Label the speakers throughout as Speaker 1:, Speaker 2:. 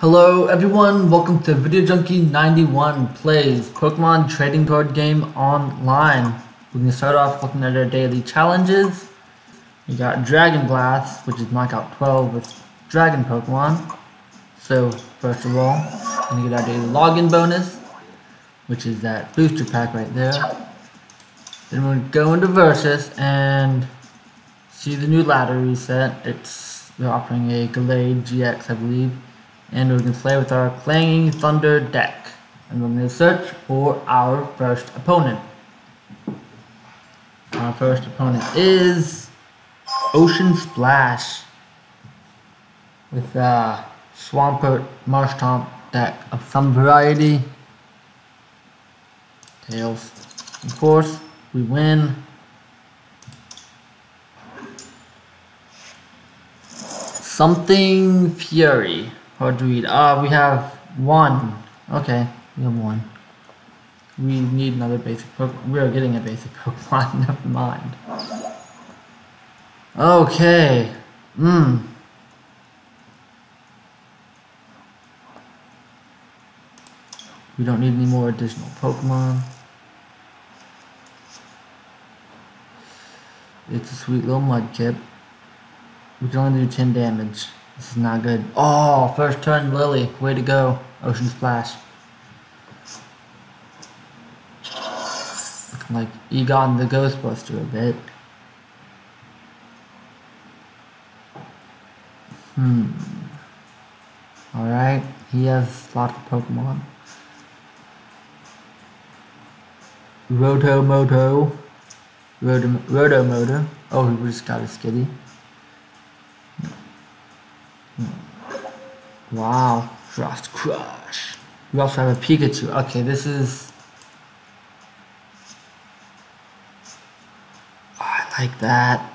Speaker 1: Hello everyone, welcome to Video Junkie 91 plays Pokemon Trading Card Game Online. We're going to start off looking at our daily challenges. We got Dragon Blast, which is knockout 12 with Dragon Pokemon. So, first of all, we're going to get our daily login bonus, which is that booster pack right there. Then we're going to go into Versus and see the new ladder reset. It's, they're offering a Gallade GX, I believe and going to play with our Clanging Thunder deck. And we're going to search for our first opponent. Our first opponent is Ocean Splash with a Swampert Marshtomp deck of some variety. Tails. Of course, we win. Something Fury. Hard to read. Ah, uh, we have one. Okay, we have one. We need another basic Pokemon. We are getting a basic Pokemon. Never mind. Okay. Hmm. We don't need any more additional Pokemon. It's a sweet little Mudkip. We can only do 10 damage. This is not good. Oh, first turn Lily. Way to go. Ocean Splash. Looking like Egon the Ghostbuster a bit. Hmm. Alright. He has lots of Pokemon. Roto Moto. Roto, Roto Moto. Oh, he just got a skitty. Wow, Frost Crush. We also have a Pikachu. Okay, this is... Oh, I like that.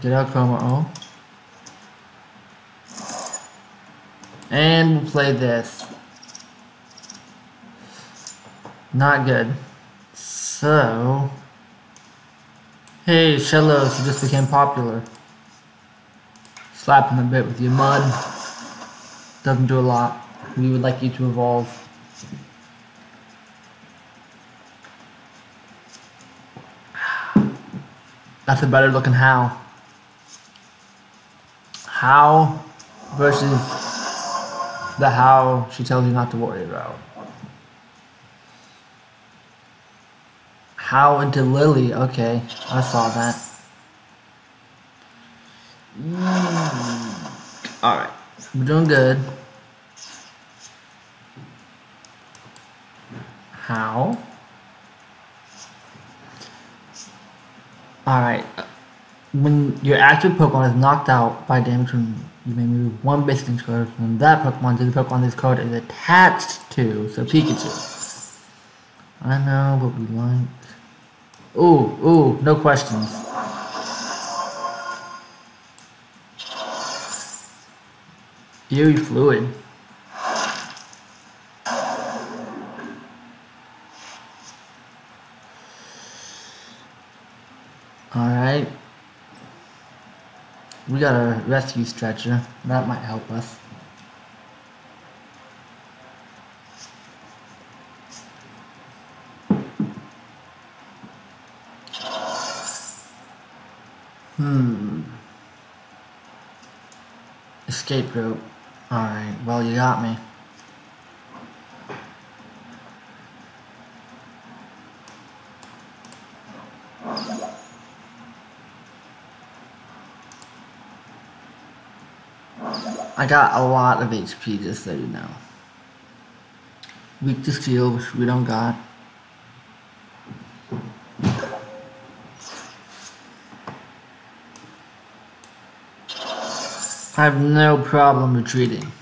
Speaker 1: Get out Chroma O. And we'll play this. Not good. So... Hey, Shellos, you just became popular. Slap him a bit with your mud. Doesn't do a lot. We would like you to evolve. That's a better looking Hau. Hau versus the Hau she tells you not to worry about. Hau into Lily. Okay, I saw that. Mm. Alright, we're doing good. How? Alright, when your active Pokemon is knocked out by damage from you may move one basic card from that Pokemon to the Pokemon this card is attached to, so Pikachu. I know what we like. Ooh, ooh, no questions. Eerie fluid. Alright. We got a rescue stretcher. That might help us. Hmm. Escape route. Alright, well you got me. I got a lot of HP just so you know. Weak to steel, which we don't got. I have no problem retreating.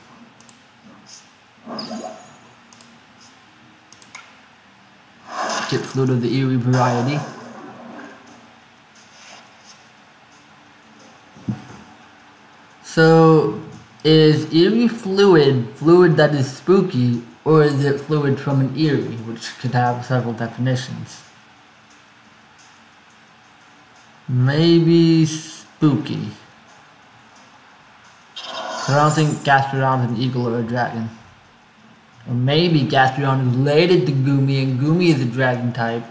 Speaker 1: Get fluid of the eerie variety. So, is eerie fluid fluid that is spooky, or is it fluid from an eerie, which could have several definitions? Maybe spooky. I don't think Gastrodon is an eagle or a dragon. Or maybe Gastrodon is related to Goomy and Goomy is a dragon type.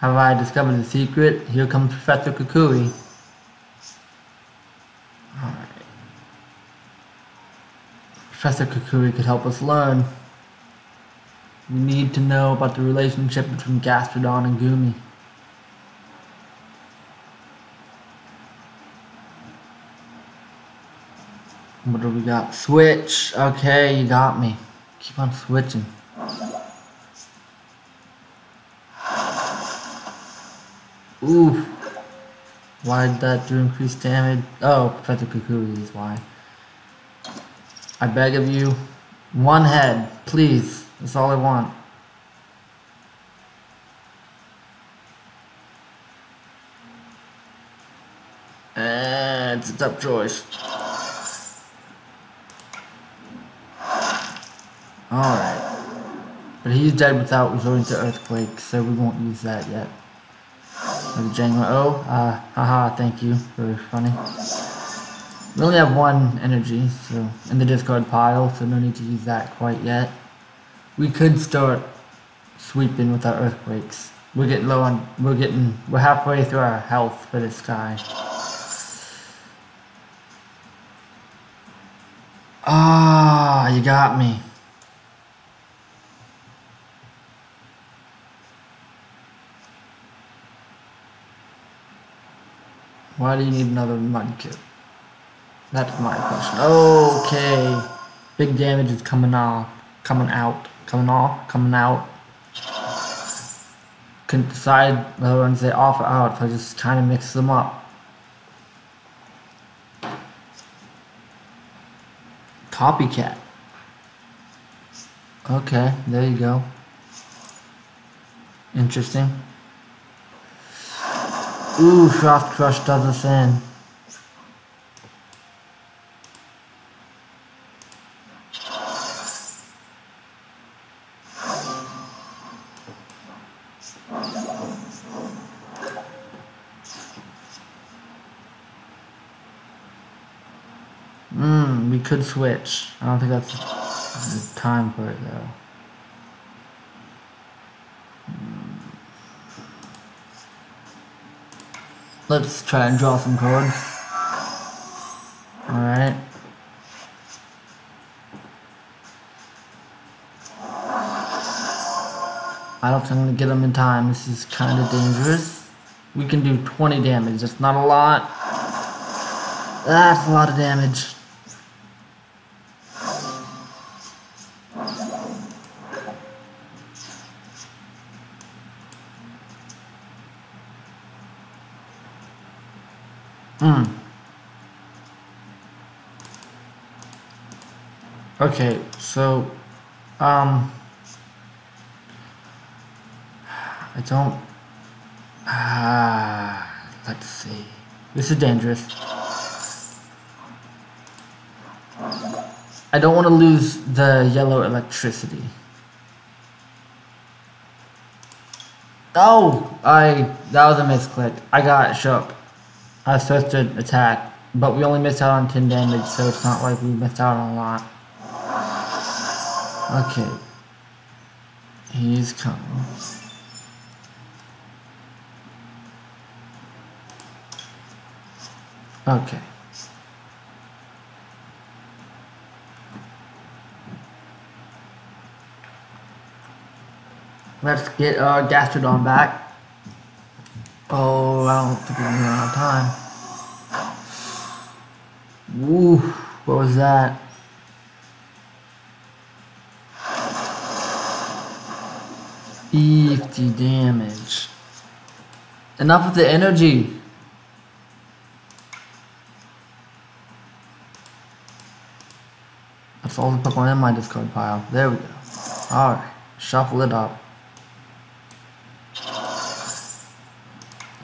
Speaker 1: Have I discovered the secret? Here comes Professor Kukui. Alright. Professor Kukui could help us learn. We need to know about the relationship between Gastrodon and Goomy. What do we got? Switch. Okay, you got me. Keep on switching. Ooh. Why did that do increased damage? Oh, Professor Kukui is why. I beg of you, one head, please. That's all I want. And it's a tough choice. Alright. But he's dead without resorting to earthquake, so we won't use that yet. Oh, uh, haha, thank you. Very funny. We only have one energy, so in the discard pile, so no need to use that quite yet. We could start sweeping with our earthquakes. We're getting low on, we're getting, we're halfway through our health for this guy. Ah, you got me. Why do you need another Mudkip? That's my question. Okay. Big damage is coming off. Coming out. Coming off. Coming out. Couldn't decide whether to say off or out, so I just kind of mix them up. Copycat. Okay, there you go. Interesting. Ooh, Frost Crush does us in. Mmm, we could switch. I don't think that's the time for it though. Let's try and draw some cards. Alright. I don't think I'm going to get them in time. This is kind of dangerous. We can do 20 damage. That's not a lot. That's a lot of damage. Hmm. Okay, so, um, I don't, ah, let's see. This is dangerous. I don't want to lose the yellow electricity. Oh, I, that was a misclick. I got shook. To attack, but we only missed out on 10 damage, so it's not like we missed out on a lot. Okay. He's coming. Okay. Let's get our Gastrodon back. Oh, I don't think we're gonna of time. Woo, what was that? Fifty damage. Enough of the energy. That's all the Pokemon in my discard pile. There we go. Alright, shuffle it up.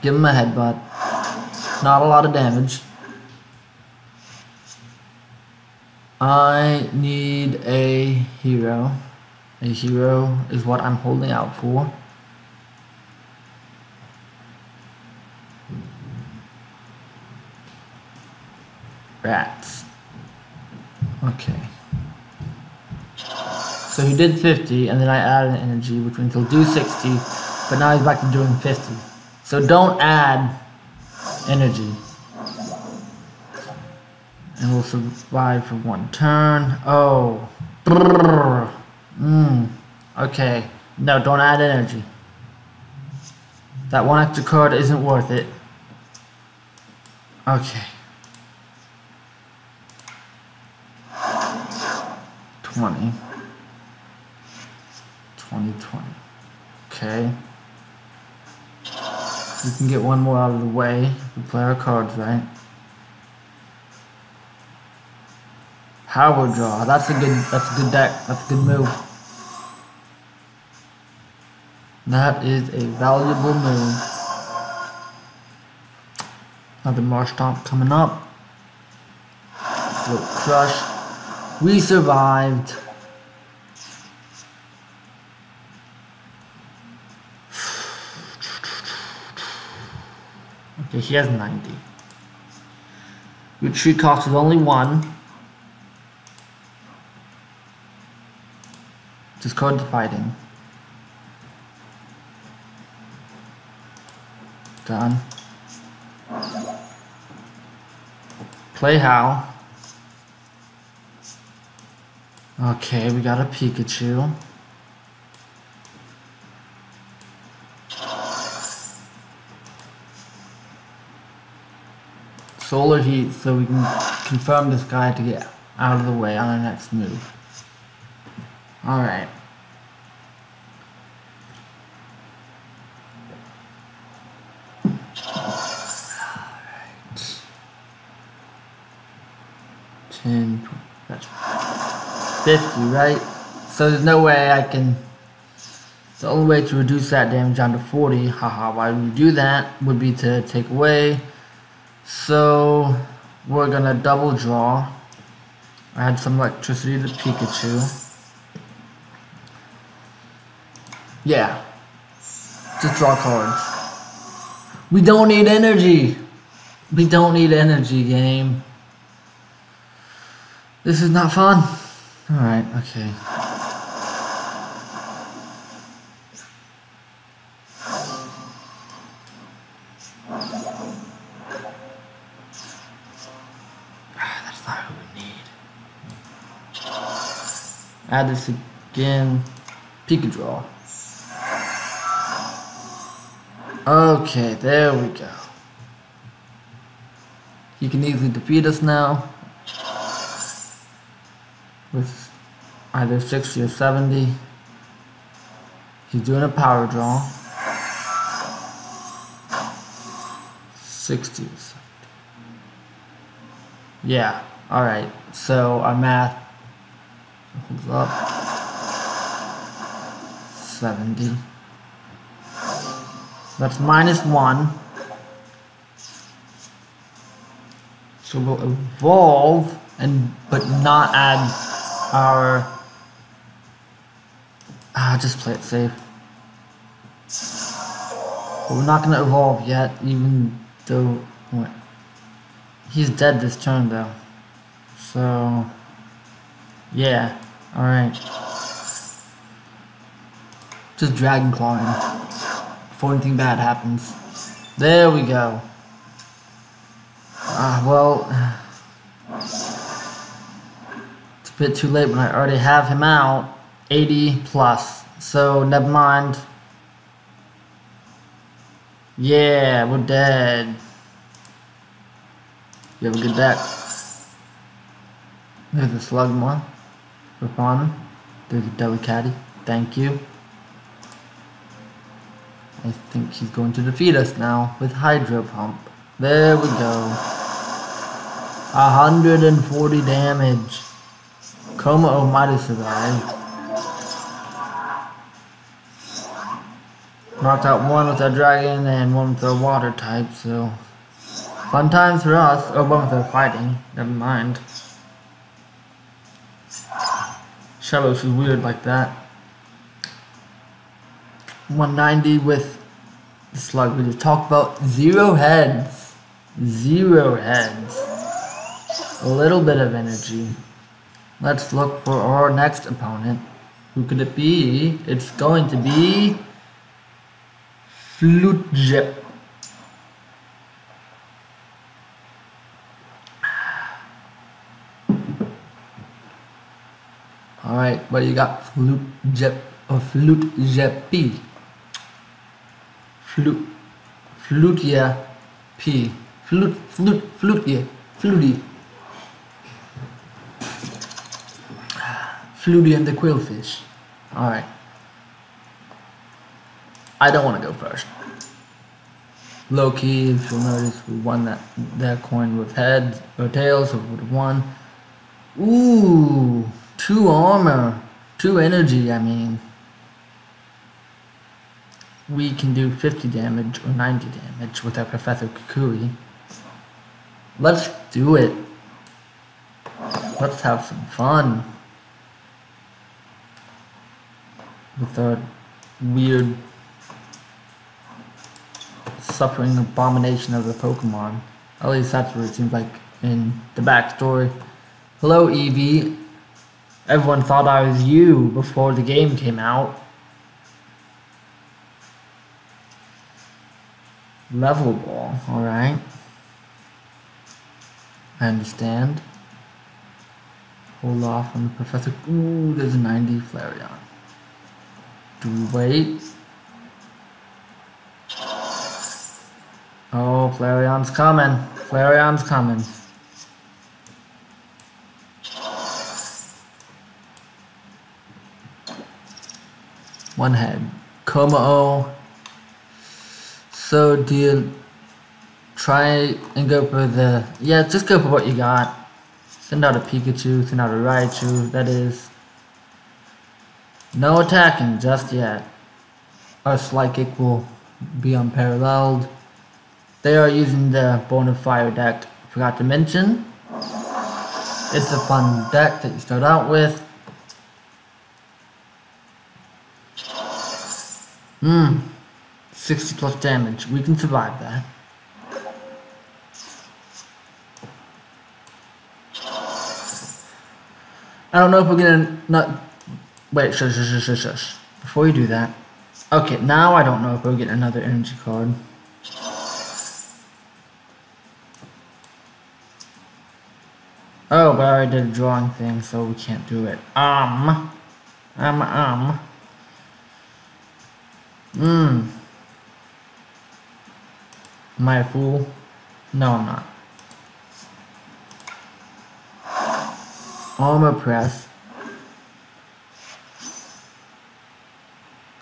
Speaker 1: Give him a headbutt. Not a lot of damage. I need a hero. A hero is what I'm holding out for. Rats. Okay. So he did 50, and then I added an energy, which means he'll do 60, but now he's back to doing 50. So don't add energy. And we'll survive for one turn. Oh. Mmm. Okay. No, don't add energy. That one extra card isn't worth it. Okay. 20. 20, 20. Okay. We can get one more out of the way. We play our cards right. Power draw. That's a good. That's a good deck. That's a good move. That is a valuable move. Another Marshtomp coming up. Little crush. We survived. He has 90. Retreat cost is only one. Just code fighting. Done. Play Hau. Okay, we got a Pikachu. Solar Heat so we can confirm this guy to get out of the way on our next move. Alright. 10, that's 50, right? So there's no way I can, the only way to reduce that damage down to 40, haha, why would we do that, would be to take away. So we're gonna double draw. Add some electricity to Pikachu. Yeah. Just draw cards. We don't need energy. We don't need energy, game. This is not fun. Alright, okay. Ah, that's not what we need. Add this again. Pikachu. Draw. Okay, there we go. He can easily defeat us now with either 60 or 70. He's doing a power draw. 60 or 70. Yeah, alright. So our math up. 70. That's minus 1. So we'll evolve and but not add our ah just play it safe. But we're not gonna evolve yet, even though what he's dead this turn though. So yeah, alright. Just dragon clawing before anything bad happens. There we go. Ah, uh, well It's a bit too late when I already have him out. 80 plus. So, never mind. Yeah, we're dead. You have a good deck. There's a Slugma for fun. There's a Delicatty. Thank you. I think he's going to defeat us now with Hydro Pump. There we go. 140 damage. Kommo might have survived. Knocked out one with a dragon and one with a water type, so fun times for us. Oh, one with a fighting. Never mind. Shellos is weird like that. 190 with the slug we just talked about. Zero heads. Zero heads. a little bit of energy. Let's look for our next opponent. Who could it be? It's going to be Flutjip. Do you got? Flute Jep or Flute Jeppy. Flute Flute yeah P. Flute flute flute yeah. Flutie. Flutie and the Qwilfish. Alright. I don't want to go first. Low key, if you'll notice, we won that, that coin with heads or tails, so we would have won. Ooh, two armor, two energy, I mean. We can do 50 damage or 90 damage with our Professor Kukui. Let's do it. Let's have some fun. With our weird suffering abomination of the Pokemon. At least that's what it seems like in the backstory. Hello, Eevee. Everyone thought I was you before the game came out. Level ball, alright. I understand. Hold off on the professor. Ooh, there's a 90 Flareon. Do we wait? Oh, Flareon's coming. Flareon's coming. One head. Kommo-o. So do you try and go for the... Yeah, just go for what you got. Send out a Pikachu, send out a Raichu, that is. No attacking just yet. Our Psychic will be unparalleled. They are using the Born of Fire deck. Forgot to mention. It's a fun deck that you start out with. Hmm. 60 plus damage. We can survive that. I don't know if we're gonna not wait, shush shush shush shush. Before you do that. Okay, now I don't know if we'll get another energy card. Oh, but I already did a drawing thing, so we can't do it. Um. Um, um. Mmm. Am I a fool? No, I'm not. Armor press.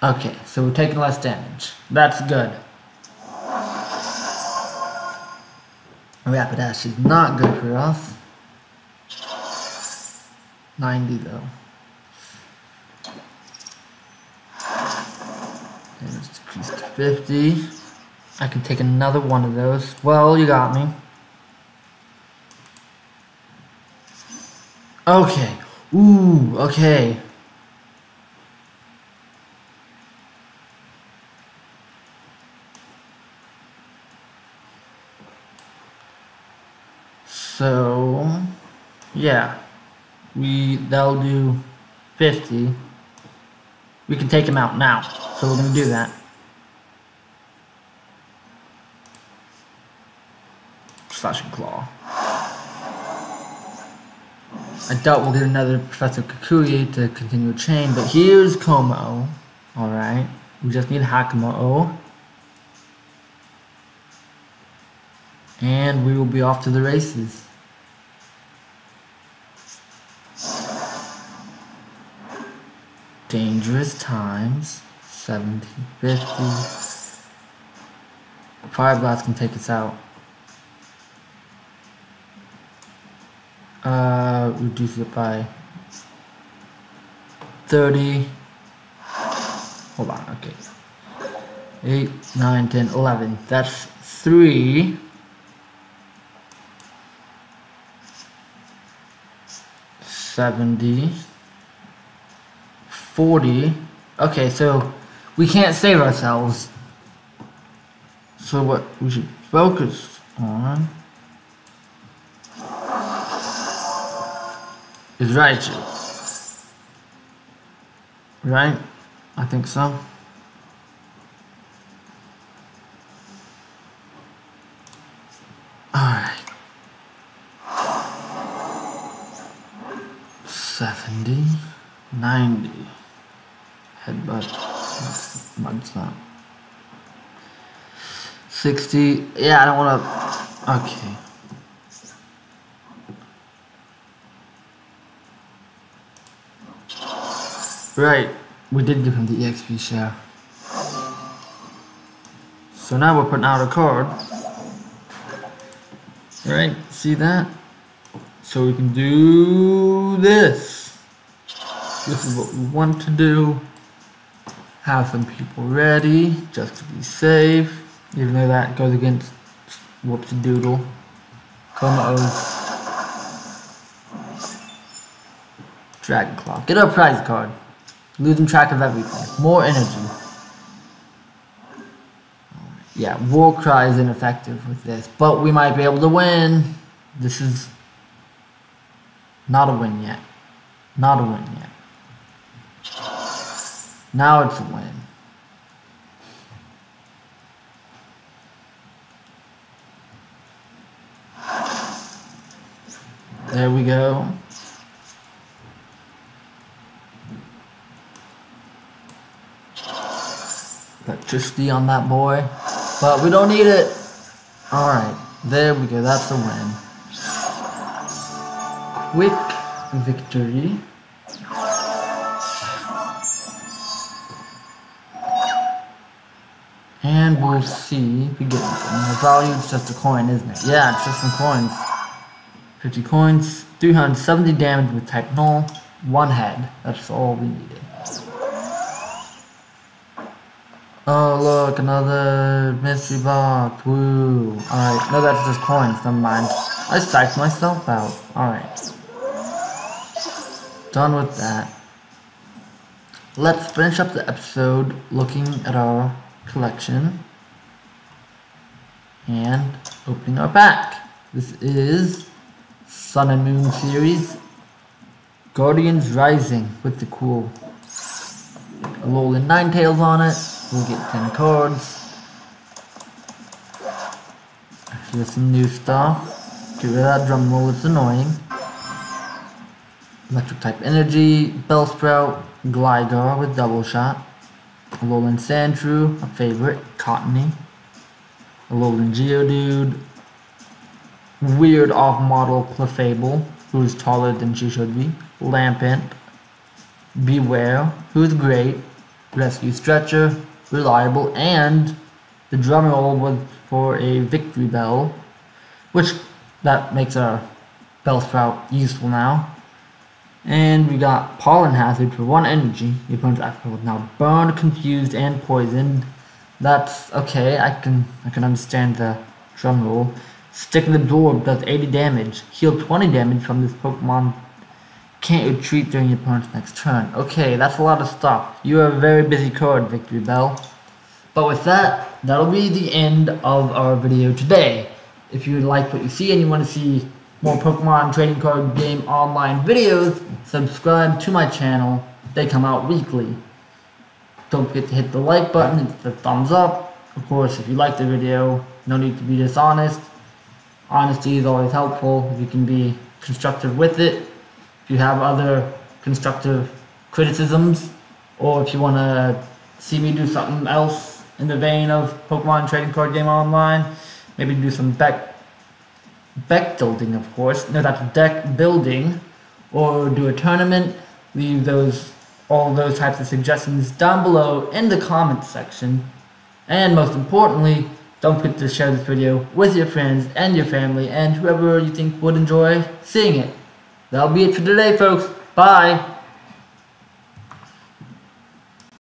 Speaker 1: Okay, so we're taking less damage. That's good. Rapidash is not good for us. 90 though. It's decreased to 50. I can take another one of those. Well, you got me. Okay. Ooh, okay. So, yeah we that'll do 50 we can take him out now. So we're gonna do that. Slashing claw. I doubt we'll get another Professor Kukui to continue a chain but here's Kommo alright we just need Hakamo. And we will be off to the races Dangerous Times, 1750. Fire Blast can take us out. Uh, reduce it by 30. Hold on, okay. 8, 9, 10, 11. That's 3. Seventy. 40. Okay, so we can't save ourselves. So what we should focus on is Raichu. Right? I think so. Alright. 70, 90. Headbutt. Mud slap. 60. Yeah, I don't want to. Okay. Right, we did give him the EXP share. So now we're putting out a card. Right, see that? So we can do this. This is what we want to do. Have some people ready, just to be safe. Even though that goes against Whoops Doodle. Kommo Dragon Claw. Get a prize card. Losing track of everything. More energy. Yeah, War Cry is ineffective with this, but we might be able to win. This is not a win yet. Not a win yet. Now it's a win. There we go. Electricity on that boy. But we don't need it. Alright, there we go. That's a win. Quick victory. And we'll see if we get anything. The value is just a coin, isn't it? Yeah, it's just some coins. 50 coins, 370 damage with type null, one head. That's all we needed. Oh look, another mystery box. Woo. Alright, no that's just coins, never mind. I psyched myself out. Alright. Done with that. Let's finish up the episode looking at our collection. And opening our pack. This is Sun and Moon series. Guardians Rising with the cool Alolan Ninetales on it. We'll get 10 cards. Here's some new stuff. Get rid of that drum roll, it's annoying. Electric type energy, Bellsprout, Gligar with double shot. Alolan Sandshrew, a favorite, Cottonee. Alolan Geodude. Weird off-model Clefable, who's taller than she should be. Lampent. Bewear, who's great. Rescue Stretcher, reliable, and the drum roll was for a Victory Bell, which that makes our Bellsprout useful now. And we got Pollen Hazard for one energy. The opponent's action was now burned, confused, and poisoned. That's okay. I can I can understand the drum roll. Stick the Absorb does 80 damage. Heal 20 damage from this Pokemon can't retreat during your opponent's next turn. Okay, that's a lot of stuff. You are a very busy card, Victory Bell. But with that, that'll be the end of our video today. If you like what you see and you want to see more Pokemon trading card game online videos, subscribe to my channel. They come out weekly. Don't forget to hit the like button, the thumbs up. Of course, if you like the video, no need to be dishonest. Honesty is always helpful if you can be constructive with it. If you have other constructive criticisms, or if you want to see me do something else in the vein of Pokemon Trading Card Game Online, maybe do some deck deck building, of course. No, that's deck building, or do a tournament. Leave those all those types of suggestions down below in the comments section. And most importantly, don't forget to share this video with your friends and your family and whoever you think would enjoy seeing it. That'll be it for today, folks. Bye.